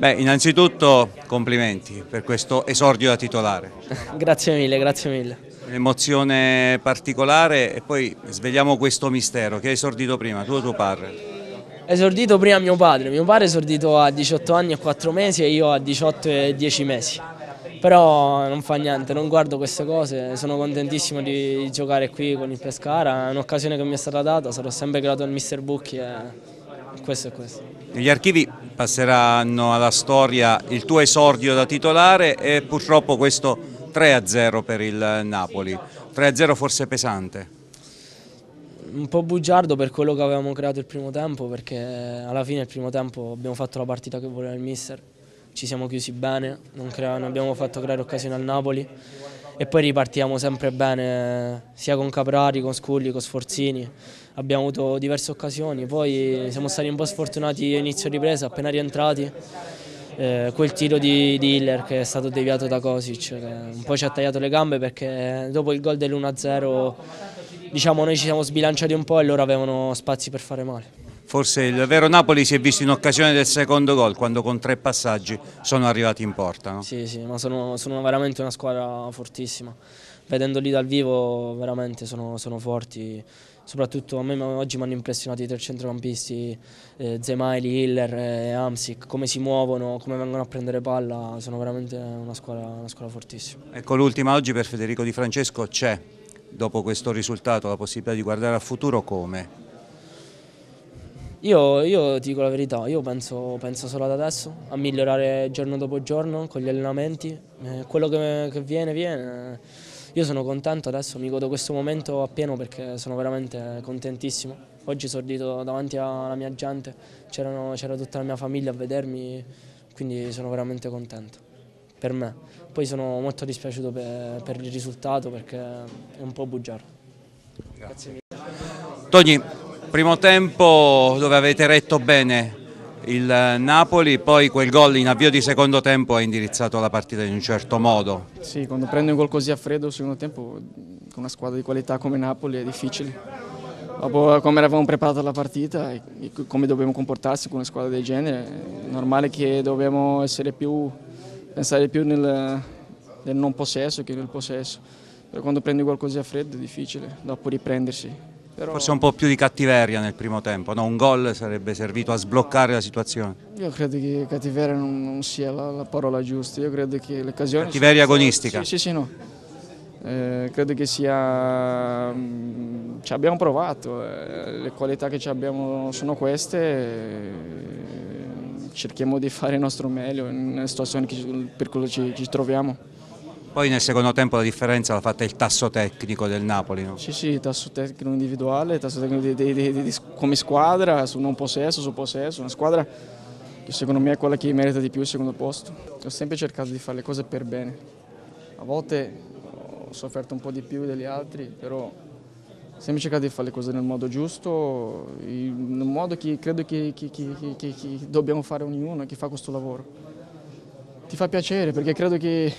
Beh, innanzitutto complimenti per questo esordio da titolare. grazie mille, grazie mille. Un'emozione particolare e poi svegliamo questo mistero. Chi ha esordito prima, tu o tuo padre? Esordito prima mio padre, mio padre è esordito a 18 anni e 4 mesi e io a 18 e 10 mesi. Però non fa niente, non guardo queste cose, sono contentissimo di giocare qui con il Pescara, è un'occasione che mi è stata data, sarò sempre grato al mister Bucchi e questo è questo. Negli archivi passeranno alla storia il tuo esordio da titolare e purtroppo questo 3-0 per il Napoli. 3-0 forse pesante. Un po' bugiardo per quello che avevamo creato il primo tempo perché alla fine il primo tempo abbiamo fatto la partita che voleva il mister, ci siamo chiusi bene, non, non abbiamo fatto creare occasioni al Napoli e poi ripartiamo sempre bene sia con Caprari, con Sculli, con Sforzini. Abbiamo avuto diverse occasioni, poi siamo stati un po' sfortunati all'inizio ripresa, appena rientrati. Eh, quel tiro di, di, Hiller che è stato deviato da Kosic, un po' ci ha tagliato le gambe perché dopo il gol dell'1-0 diciamo, noi ci siamo sbilanciati un po' e loro avevano spazi per fare male. Forse il vero Napoli si è visto in occasione del secondo gol, quando con tre passaggi sono arrivati in porta. No? Sì, sì, ma sono, sono, veramente una squadra fortissima. Vedendoli dal vivo veramente sono, sono forti. Soprattutto a me oggi mi hanno impressionato i tre centrocampisti, eh, Zemaili, Hiller e Amsic, come si muovono, come vengono a prendere palla, sono veramente una squadra, una squadra fortissima. Ecco l'ultima oggi per Federico Di Francesco c'è, dopo questo risultato, la possibilità di guardare al futuro come? Io, io, ti dico la verità, io penso, penso, solo ad adesso, a migliorare giorno dopo giorno con gli allenamenti, eh, quello che, che, viene viene. Io sono contento adesso, mi godo questo momento appieno perché sono veramente contentissimo. Oggi sordito davanti alla mia gente, c'era tutta la mia famiglia a vedermi, quindi sono veramente contento per me. Poi sono molto dispiaciuto per, per il risultato perché è un po' bugiardo. Grazie mille. Togni, Primo tempo dove avete retto bene il Napoli, poi quel gol in avvio di secondo tempo ha indirizzato la partita in un certo modo. Sì, quando prende un gol così a freddo il secondo tempo con una squadra di qualità come Napoli è difficile. Dopo come eravamo preparati la partita e come dobbiamo comportarsi con una squadra del genere, è normale che dobbiamo più, pensare più nel, nel non possesso che nel possesso. Però quando prendi gol così a freddo è difficile dopo riprendersi. Però... Forse un po' più di cattiveria nel primo tempo, no? un gol sarebbe servito a sbloccare la situazione. Io credo che cattiveria non, non sia la, la, parola giusta, io credo che le occasioni... Cattiveria agonistica? Sì, sì, sì, no. Eh, credo che sia... Mm, ci abbiamo provato, eh, le qualità che abbiamo sono queste, eh, cerchiamo di fare il nostro meglio nelle situazioni per cui ci, ci troviamo. Poi nel secondo tempo la differenza l'ha fatta il tasso tecnico del Napoli, no? Sì, sì, tasso tecnico individuale, tasso tecnico di, di, di, come squadra, su non possesso, su possesso, una squadra che secondo me è quella che merita di più il secondo posto. Ho sempre cercato di fare le cose per bene. A volte ho sofferto un po' di più degli altri, però ho sempre cercato di fare le cose nel modo giusto, nel modo che credo che, che, che, che dobbiamo fare ognuno che fa questo lavoro. Ti fa piacere perché credo che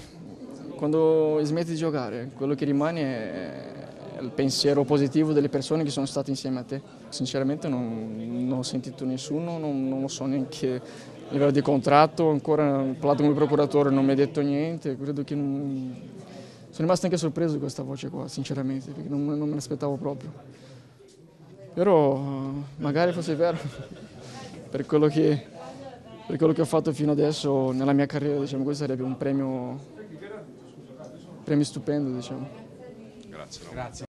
quando smetti di giocare, quello che rimane è il pensiero positivo delle persone che sono state insieme a te. Sinceramente non, non ho sentito nessuno, non, non, lo so neanche a livello di contratto, ancora ho parlato con il procuratore, non mi ha detto niente, credo che non... sono rimasto anche sorpreso di questa voce qua, sinceramente, perché non, non me l'aspettavo proprio. Però magari fosse vero, per quello, che, per quello che ho fatto fino adesso nella mia carriera, diciamo, questo sarebbe un premio premio stupendo diciamo. Grazie. Grazie.